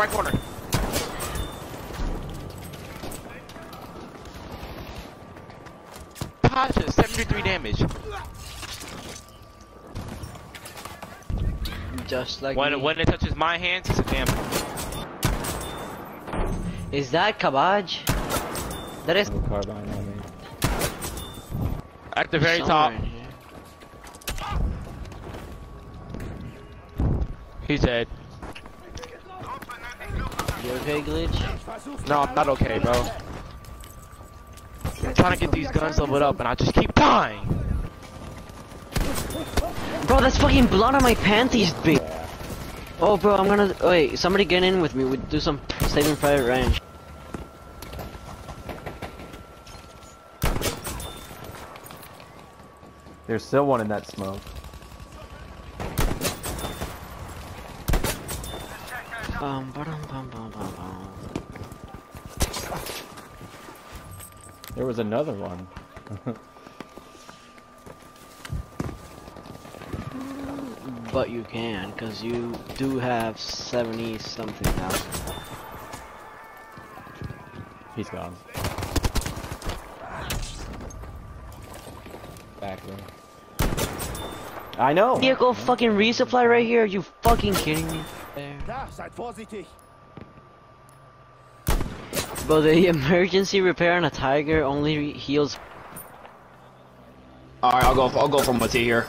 right corner. Pasha, 73 damage. Just like When me. when it touches my hands, it's a damn. Is that Kabaj? That is No carbine on me. At the very somewhere top, he's dead. You okay, glitch? No, I'm not okay, bro. I'm trying to get these guns leveled up, and I just keep dying. Bro, that's fucking blood on my panties, big. Oh, bro, I'm gonna wait. Somebody get in with me. We do some saving private Ryan. There's still one in that smoke. Bum, ba-dum, bum, bum, bum, bum. There was another one. But you can, cause you do have seventy something thousand. He's gone. Back there. I know. Vehicle fucking resupply right here. Are you fucking kidding me? There. Da, seid vorsichtig. Bro, the emergency repair on a Tiger only heals. All right, I'll go. I'll go from what's here.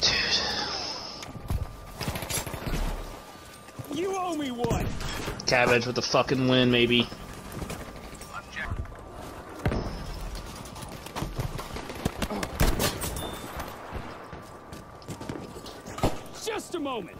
Dude. You owe me one. Cabbage with the fucking win, maybe. Just a moment.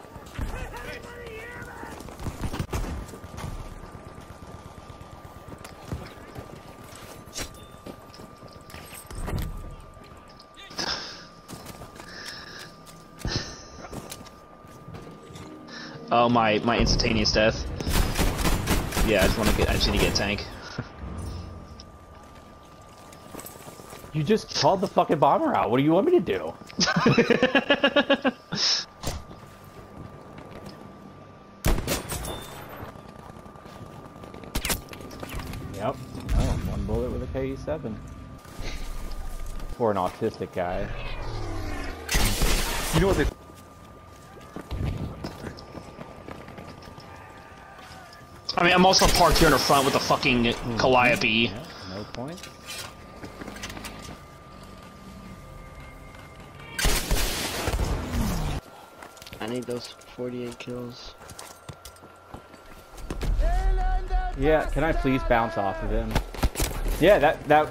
Oh my, my instantaneous death. Yeah, I just want to get. I just need to get a tank. You just called the fucking bomber out. What do you want me to do? Yep. Oh, one bullet with a KE-7. For an autistic guy. You know what they... I mean, I'm also parked here in the front with a fucking mm-hmm. Calliope. Yeah, no point. I need those 48 kills. Yeah, can I please bounce off of him? Yeah, that that.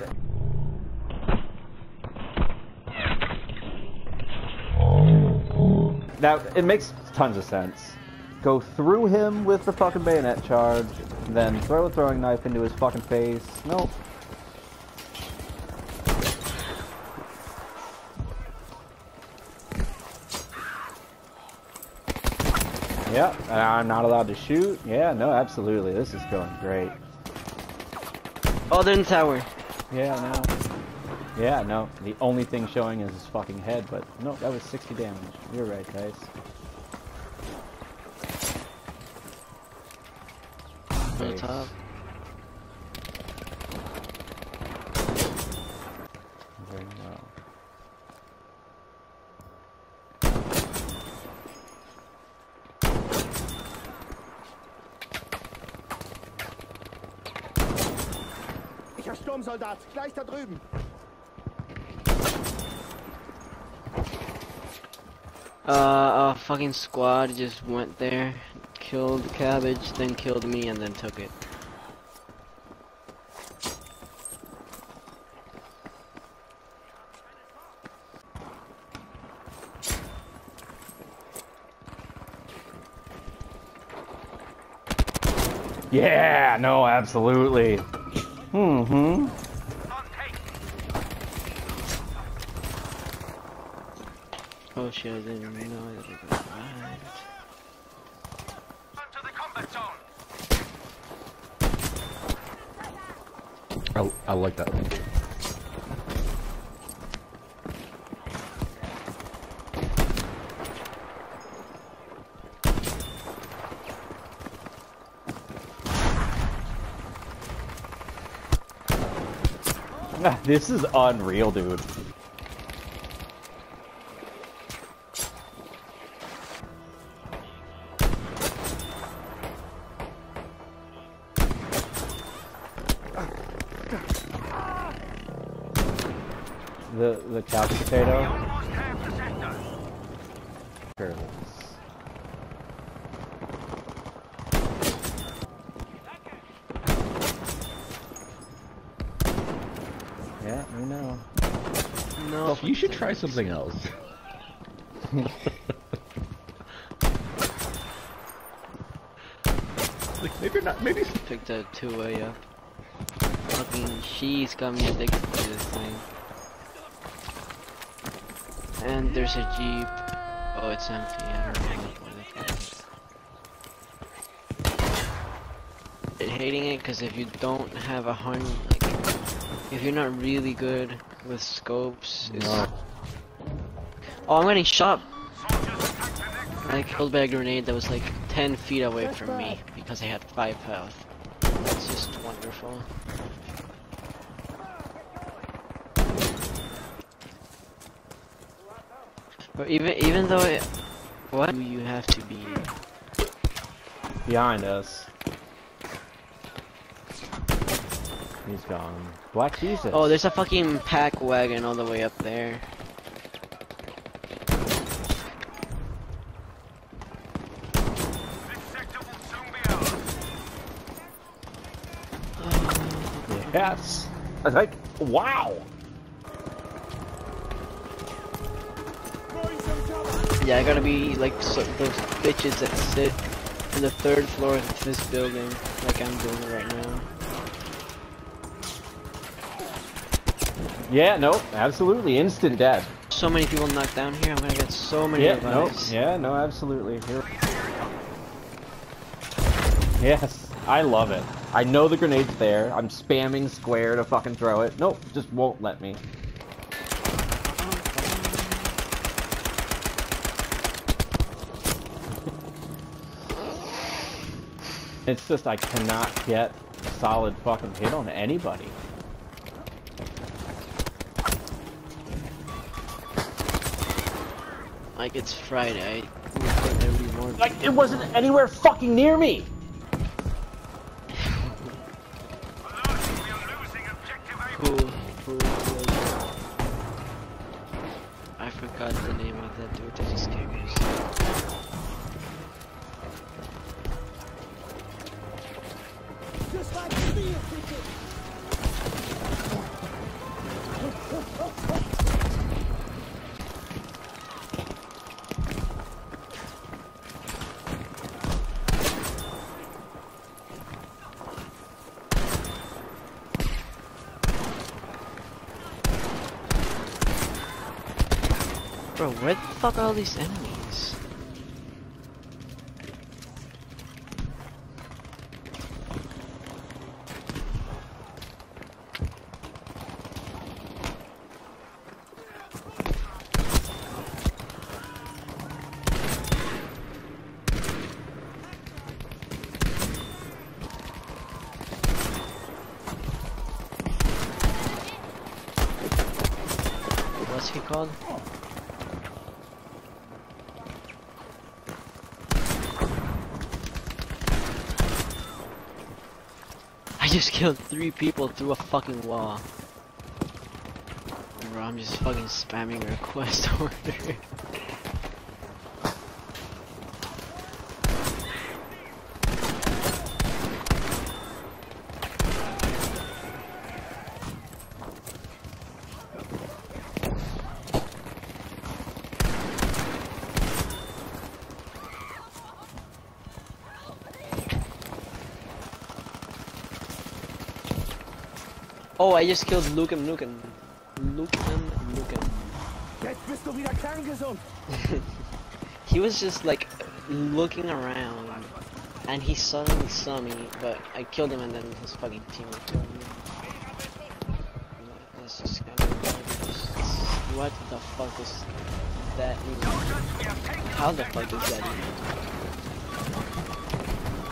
That it makes tons of sense. Go through him with the fucking bayonet charge, then throw a throwing knife into his fucking face. Nope. Yep, I'm not allowed to shoot. Yeah, no, absolutely. This is going great. Oh, they're in the tower. Yeah, no. Yeah, no. The only thing showing is his fucking head, but no, that was 60 damage. You're right, guys. On the top. Very well. Ich hab Sturmsoldat. Gleich da drüben. Uh, a fucking squad just went there, killed Cabbage, then killed me, and then took it. Yeah, no, absolutely. Mm-hmm. She know it. I, I like that. this is unreal, dude. Potato. Careless. Yeah, we know. No. You should try something else. like maybe not. Maybe Picked a two way up. Fucking she's got me addicted to this thing. And there's a jeep. Oh, it's empty. I don't know what the fuck. I'm hating it because if you don't have a hun, like, if you're not really good with scopes, it's... No. Oh, I'm getting shot. I killed by a grenade that was like 10 feet away from me because I had 5 health. That's just wonderful. But even even though it, what do you have to be? Behind us. He's gone. Black Jesus. Oh, there's a fucking Pakwagen all the way up there. Yes. I was like, wow. Yeah, I gotta be like so, those bitches that sit in the third floor of this building, like I'm doing right now. Yeah, no, absolutely. Instant death. So many people knocked down here. I'm gonna get so many Yeah, no, revives. yeah, no, absolutely. Here. Yes, I love it. I know the grenade's there. I'm spamming square to fucking throw it. Nope, just won't let me. It's just I cannot get a solid fucking hit on anybody. Like it's Friday. I record every morning. Like it wasn't anywhere fucking near me. I forgot the name of that dude that just came here. Me, Bro, where the fuck are all these enemies? What's he I just killed three people through a fucking wall. Bro, I'm just fucking spamming request order. Oh, I just killed Nukem. Lukem Nukem. Jetzt bist du wieder kerngesund. He was just like looking around and he suddenly saw me, but I killed him and then his fucking teammate killed me. That's just kind of what the fuck is that even? How the fuck is that even?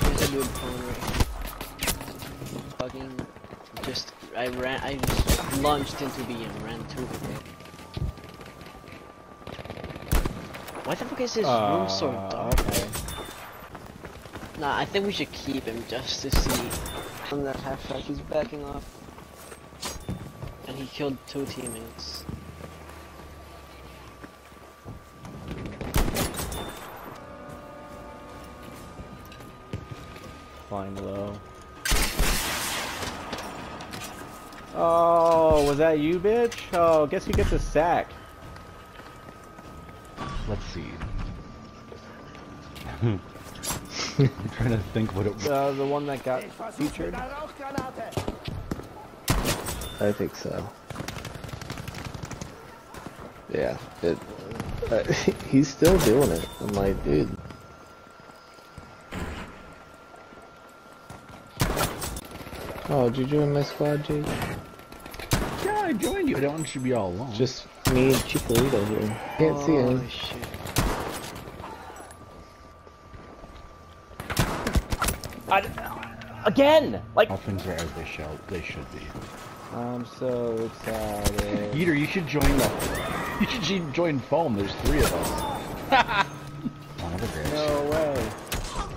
There's a dude phone right here. Fucking just I ran. I just lunged into B and ran through it. Why the fuck is this room so Uh, dark? okay. Nah, I think we should keep him just to see. On that half track, he's backing off. And he killed two teammates. Flying low. Oh, was that you, bitch? Oh, guess who gets a sack? Let's see. I'm trying to think what it was. Uh, the one that got featured. mit einer Rauchgranate. I think so. Yeah, it. Uh, he's still doing it. I'm like, dude. Oh, did you join my squad, Jake? Yeah, I joined you. I don't want you to be all alone. Just me and Chicolito here. Can't see him. Oh, shit. Again! Like, all things are as they shall. They should be. I'm so excited. Peter, you should join the. You should join foam. There's three of us. Son of a bitch. no way.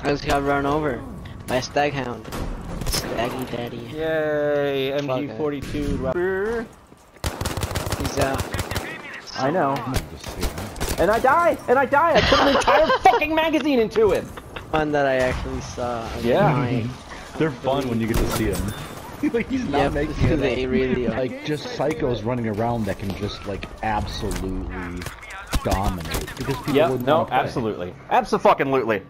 I just got run over by a stag hound. Staggy daddy. Yay, MG42. He's out. I know. Just say that. And I die! And I die! I put an entire fucking magazine into him! One that I actually saw. of Yeah. mine. They're fun when you get to see them. like he's not Yep, making it they up. really are. like just psychos running around that can just like absolutely dominate because people Yep, wouldn't no, wanna play. absolutely. Absolutely.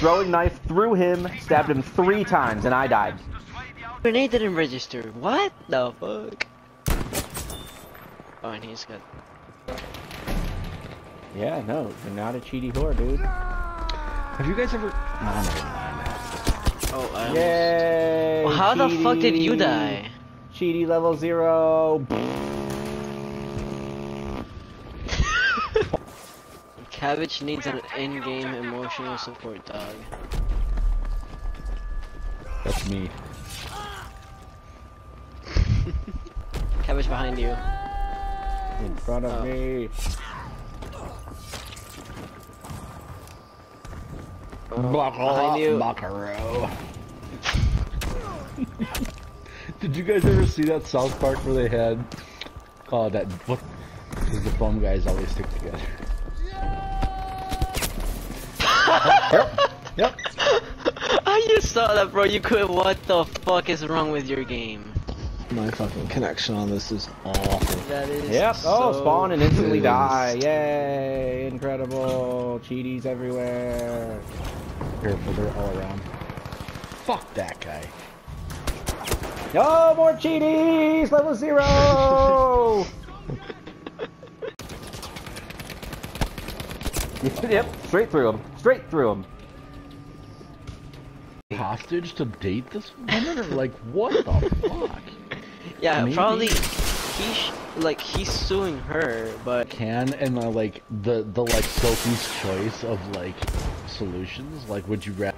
Throwing knife through him, stabbed him three times, and I died. Grenade didn't register. What the fuck? Oh, and he's got. Yeah, no, you're not a cheaty whore, dude. Have you guys ever? No, never mind. Oh, I almost- Yay! Well, how the fuck did you die? Cheaty level zero. Cabbage needs an in-game emotional support dog. That's me. Cabbage behind you. In front of Oh. me. behind you. Buckaroo. Did you guys ever see that South Park where they had oh that what because the foam guys always stick together. Yep. I just saw that, bro. You could. What the fuck is wrong with your game? My fucking connection on this is awful. That is. Yep. Oh, spawn and instantly Yes. die. Yay! Incredible. Cheaties everywhere. Careful, they're all around. Fuck that guy. No more cheaties! Level zero! yep, straight through him. Straight through him. Hostage to date this woman or like what the fuck? Yeah, Maybe. probably. He sh- like he's suing her, but Can and uh, like the the like Sophie's choice of like solutions. Like, would you rather?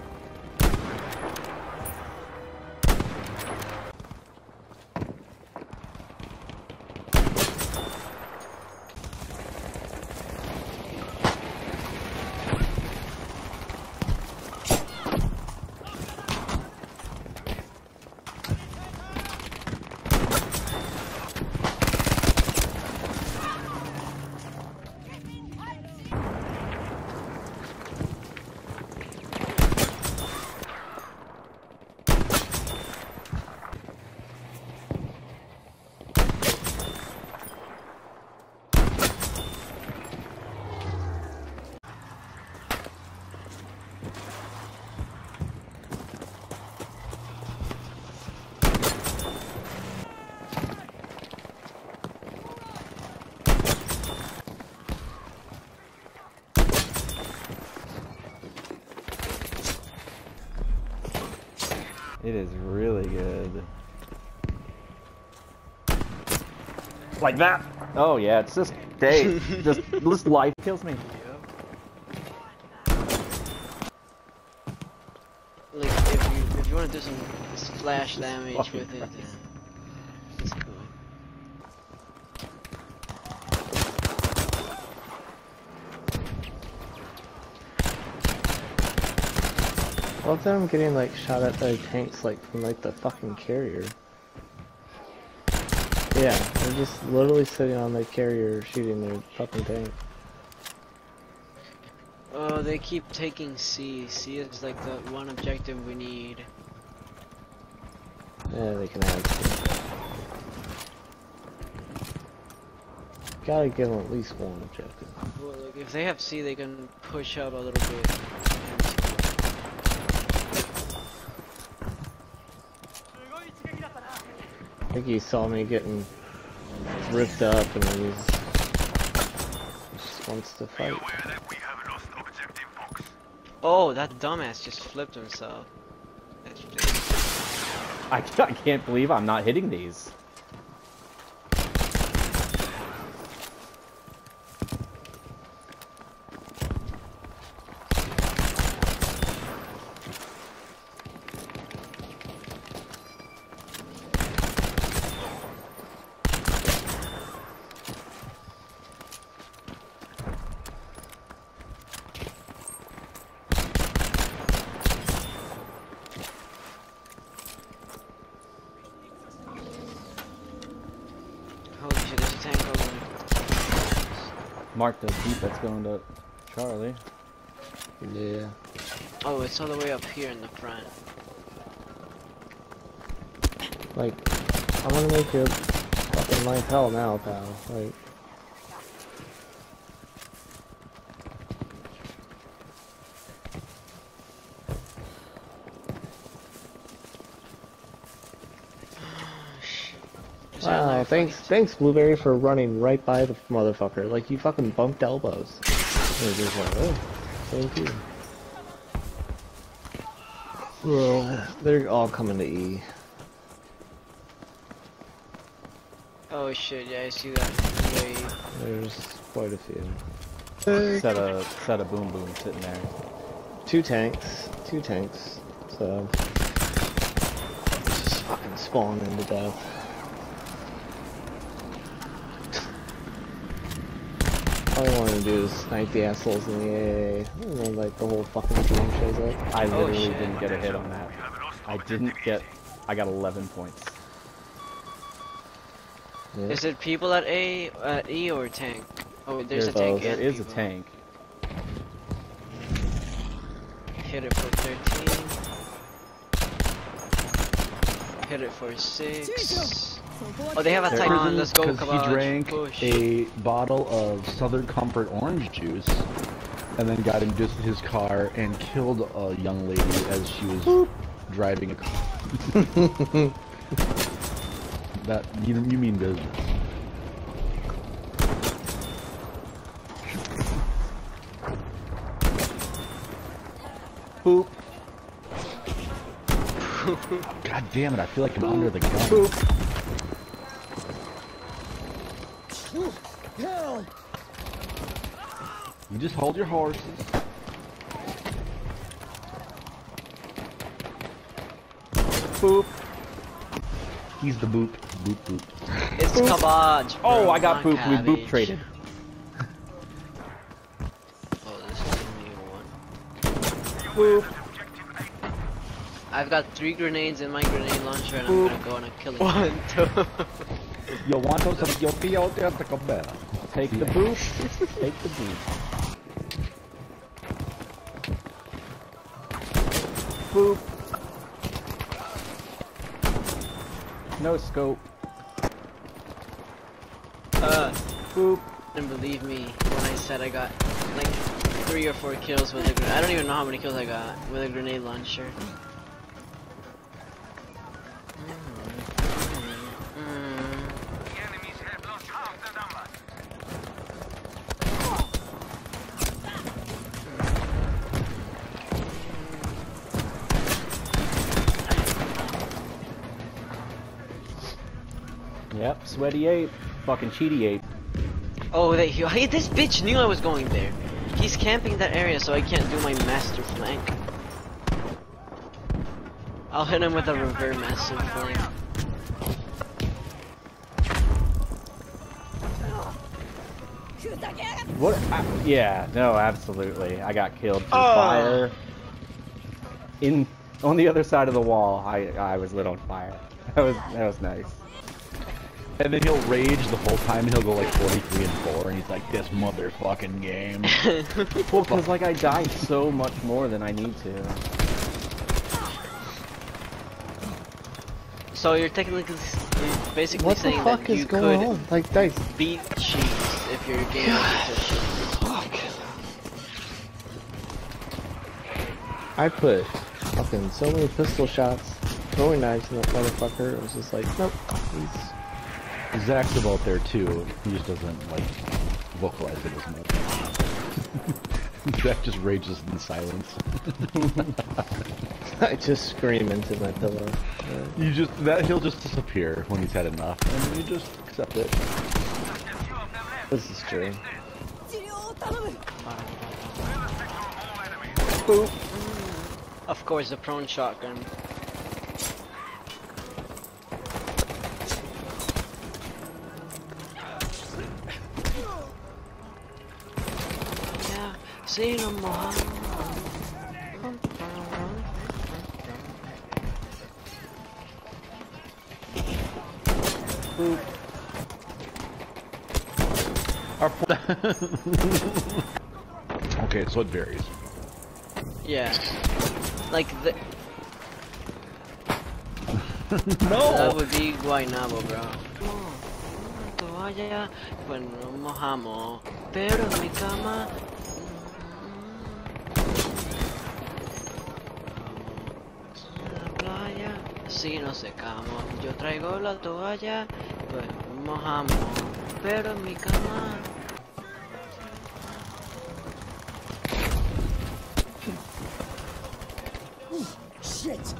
It is really good. Like that? Oh yeah, it's just day. just this life kills me. like if you if you want to do some splash damage with it, uh, All of them getting like shot at by tanks like from like the fucking carrier. Yeah, they're just literally sitting on the carrier shooting their fucking tank. Oh, they keep taking C. C is like the one objective we need. Yeah, they can have. Gotta give them at least one objective. Well, like, if they have C, they can push up a little bit. I think he saw me getting ripped up and he's just wants to fight. Oh, that dumbass just flipped himself. I, I can't believe I'm not hitting these. Holy shit, there's a tank over there. Mark the jeep that's going to Charlie. Yeah. Oh, it's all the way up here in the front. Like, I'm gonna make your fucking life hell now, pal. Like, Is there wow, another thanks, thanks Blueberry for running right by the motherfucker. Like, you fucking bumped elbows. They're like, oh, thank you. Well, they're all coming to E. Oh shit, yeah, I see that. Wait. There's quite a few. Set a set a boom boom sitting there. Two tanks. Two tanks. So. Just fucking spawning to death. All I want to do is snipe the assholes in the AA, and then like the whole fucking team shows up. I Oh, literally shit. didn't get a hit on that. I didn't get. I got 11 points. Yeah. Is it people at A, at E or tank? Oh, there's a There's tank. both. There and is a tank. Hit it for 13. Hit it for 6. Oh, they have a There Titan. isn't, Let's go, 'cause Kabaj. He drank Push. a bottle of Southern Comfort orange juice, and then got into his car and killed a young lady as she was driving a car. that you, you mean business? Boop. God damn it! I feel like I'm under the gun. You just hold your horses. Boop. He's the boop, boop, boop. It's Kabaj. Oh, I got not boop. We boop traded. Oh, this is a new one. Boop. I've got three grenades in my grenade launcher and Boop. I'm gonna go on a killing One, two. Yo want to some yo feel there to come back. Take the boop. Take the boop. Boop. No scope. Uh, Boop. and believe me when I said I got like three or four kills with a grenade. I don't even know how many kills I got with a grenade launcher. Sweaty ape. Fucking cheaty ape. Oh, they, he, this bitch knew I was going there. He's camping that area so I can't do my master flank. I'll hit him with a reverse massive flank. What? I, yeah. No. Absolutely. I got killed through Oh. fire. in on the other side of the wall, I I was lit on fire. That was that was nice. And then he'll rage the whole time, and he'll go like 43 and 4, and he's like, this motherfucking game. Well, because like I died so much more than I need to. So you're technically you're basically What the saying fuck that is you going could on? Like, dice. beat cheats if your game was just shit. Fuck. I put fucking so many pistol shots, throwing knives in that motherfucker. It was just like, nope. He's Zach's about there too. He just doesn't like vocalize it as much. Zach just rages in silence. I just scream into my pillow. You just that he'll just disappear when he's had enough, and you just accept it. This is true. Of course, the prone shotgun. Yeah, see no. Our okay, so it varies. Yeah, like the. No. That would be Guaynabo, bro. Toalla, pues nos mojamos, pero en mi cama. Si nos secamos. Yo traigo la toalla, pues mojamos, pero en mi cama. Shit!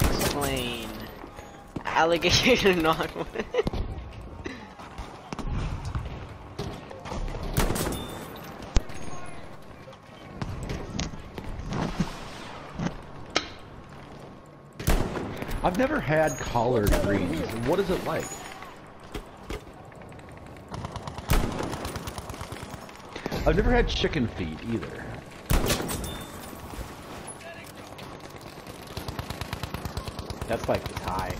Explain. Alligator not. I've never had collard greens. What is it like? I've never had chicken feet either. That's like the tie.